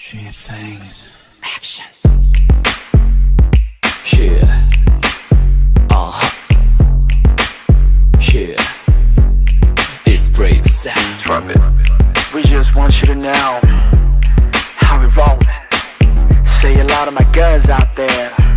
Cheap things. Action. Yeah. Uh huh. Yeah. It's brave sound. Drop it. We just want you to know how we roll. Say a lot of my guns out there.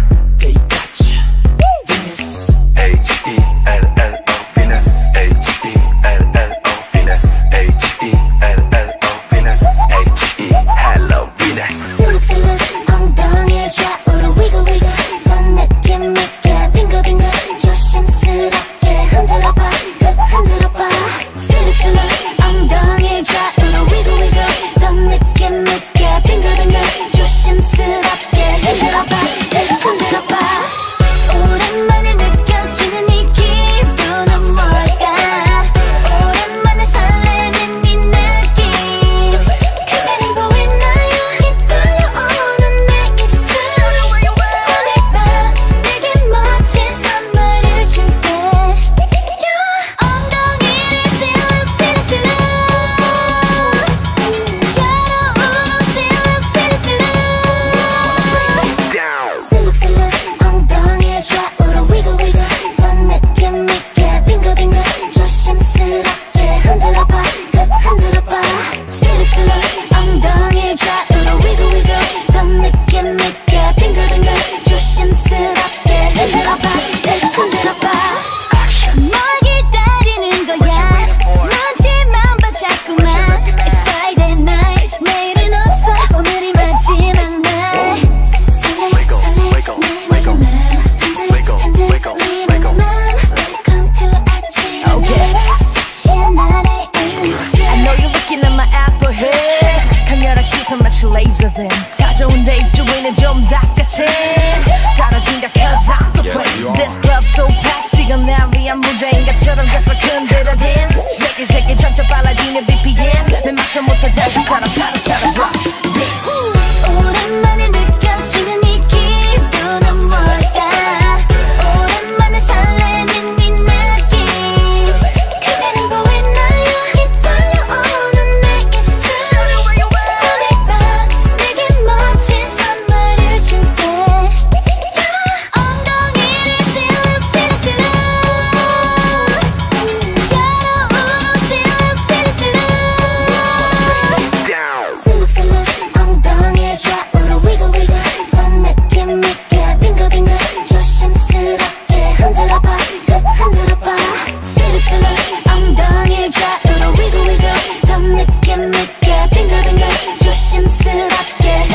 춤부터 자기 처럼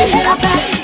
head up back.